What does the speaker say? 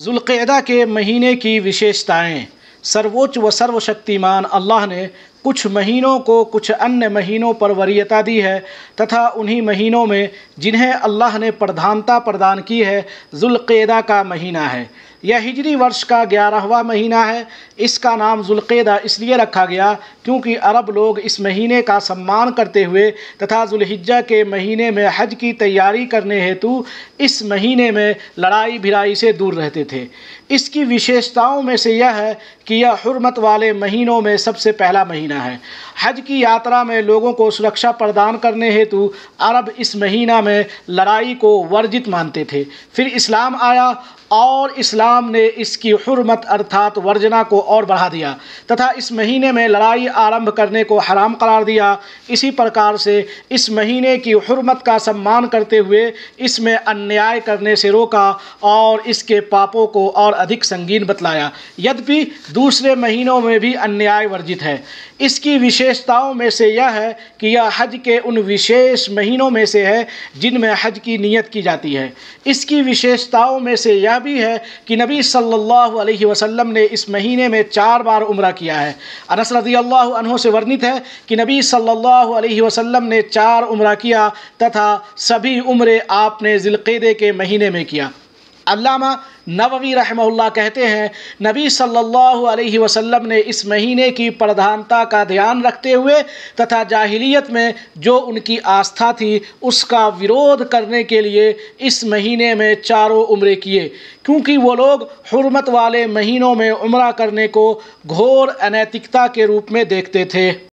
जुल्क़दा के महीने की विशेषताएँ सर्वोच्च व सर्वशक्तिमान अल्लाह ने कुछ महीनों को कुछ अन्य महीनों पर वरीयता दी है, तथा उन्हीं महीनों में जिन्हें अल्लाह ने प्रधानता प्रदान की है, जुल्क़दा का महीना है। यह हिजरी वर्ष का ग्यारहवा महीना है। इसका नाम जुल्क़दा इसलिए रखा गया क्योंकि अरब लोग इस महीने का सम्मान करते हुए तथा जुल्हिज्जा के महीने में हज की तैयारी करने हेतु इस महीने में लड़ाई भिड़ाई से दूर रहते थे। इसकी विशेषताओं में से यह है कि यह हुरमत वाले महीनों में सबसे पहला महीना है। हज की यात्रा में लोगों को सुरक्षा प्रदान करने हेतु अरब इस महीना में लड़ाई को वर्जित मानते थे। फिर इस्लाम आया और इस्लाम ने इसकी हुरमत अर्थात वर्जना को और बढ़ा दिया, तथा इस महीने में लड़ाई आरंभ करने को हराम करार दिया। इसी प्रकार से इस महीने की हुरमत का सम्मान करते हुए इसमें अन्याय करने से रोका और इसके पापों को और अधिक संगीन बतलाया। यद्यपि दूसरे महीनों में भी अन्याय वर्जित है। इसकी विशेषताओं में से यह है कि यह हज के उन विशेष महीनों में से है जिनमें हज की नीयत की जाती है। इसकी विशेषताओं में से यह भी है कि नबी सल्लल्लाहु अलैहि वसल्लम ने इस महीने में चार बार उम्र किया है। अनस रदी अल्लाह से वर्णित है कि नबी सल्लल्लाहु अलैहि वसल्लम ने चार उम्र किया तथा सभी उम्र आपने जिलकैदे के महीने में किया। अल्लामा नववी रहमहुल्लाह कहते हैं, नबी सल्लल्लाहु अलैहि वसल्लम ने इस महीने की प्रधानता का ध्यान रखते हुए तथा जाहिलियत में जो उनकी आस्था थी, उसका विरोध करने के लिए इस महीने में चारों उम्रे किए। क्योंकि वो लोग हुरमत वाले महीनों में उम्र करने को घोर अनैतिकता के रूप में देखते थे।